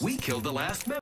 We killed the last member.